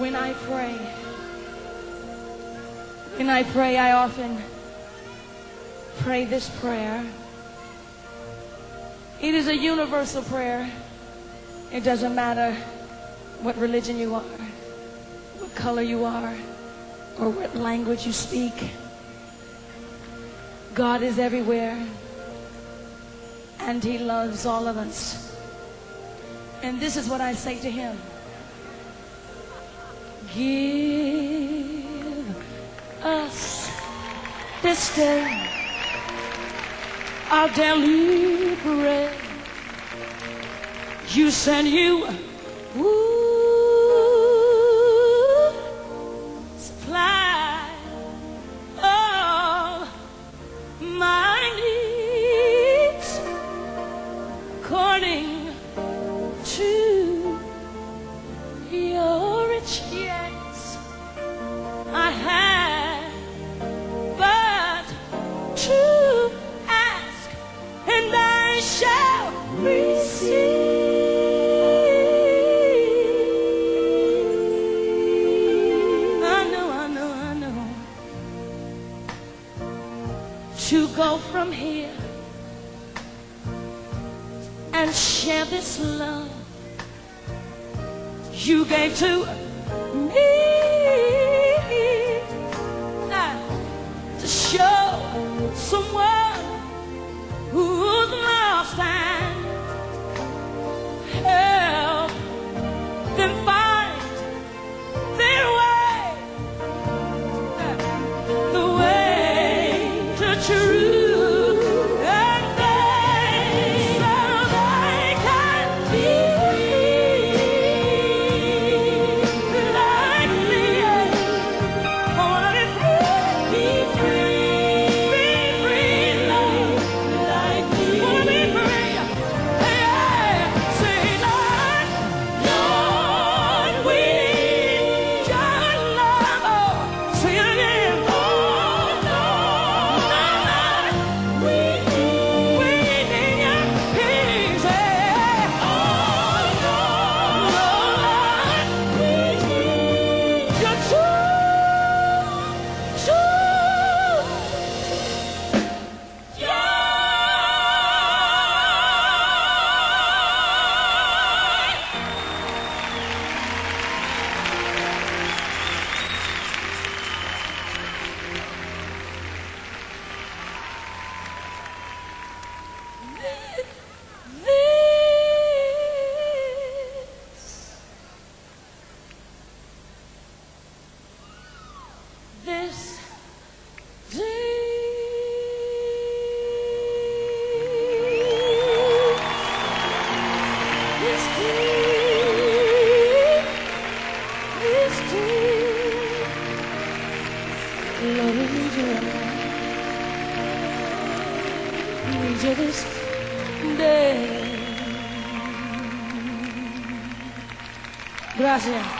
when I pray, when I pray, I often pray this prayer. It is a universal prayer. It doesn't matter what religion you are, what color you are, or what language you speak. God is everywhere, and He loves all of us. And this is what I say to Him Give us this day our daily bread. You send you Go from here and share this love you gave to Gracias.